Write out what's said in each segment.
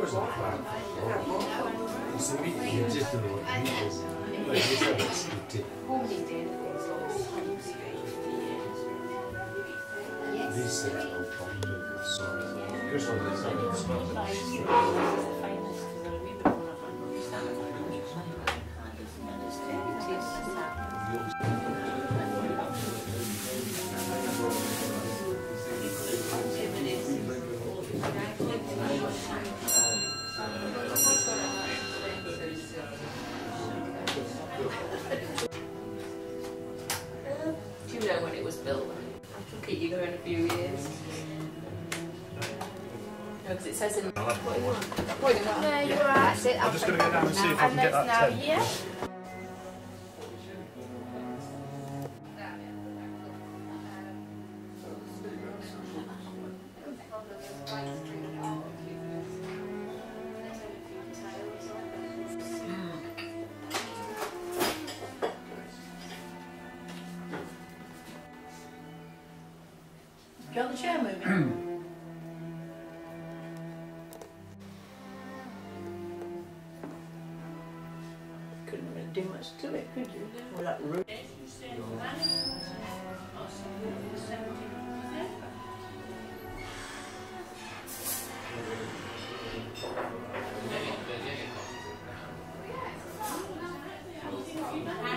was like that. It's the meat, you just don't know what the meat is. Like you said, it's eating. These things will come with sorry. Here's one of these. Do you know when it was built? I took it you go in a few years. No, because it says in. I'll have one. No, you're right. That's it. I'm just going to go down and see if I can get that now, tent. yeah. Want the chair moving? Couldn't really do much to it, could you? Well, that. Open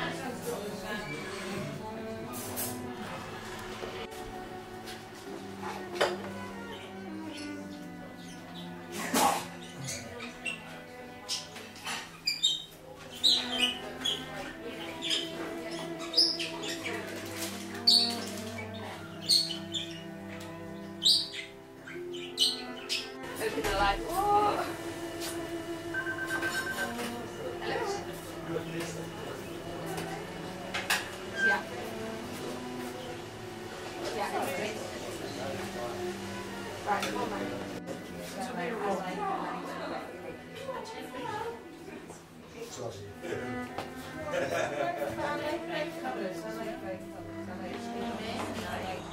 I like red colours. I like red colours. I like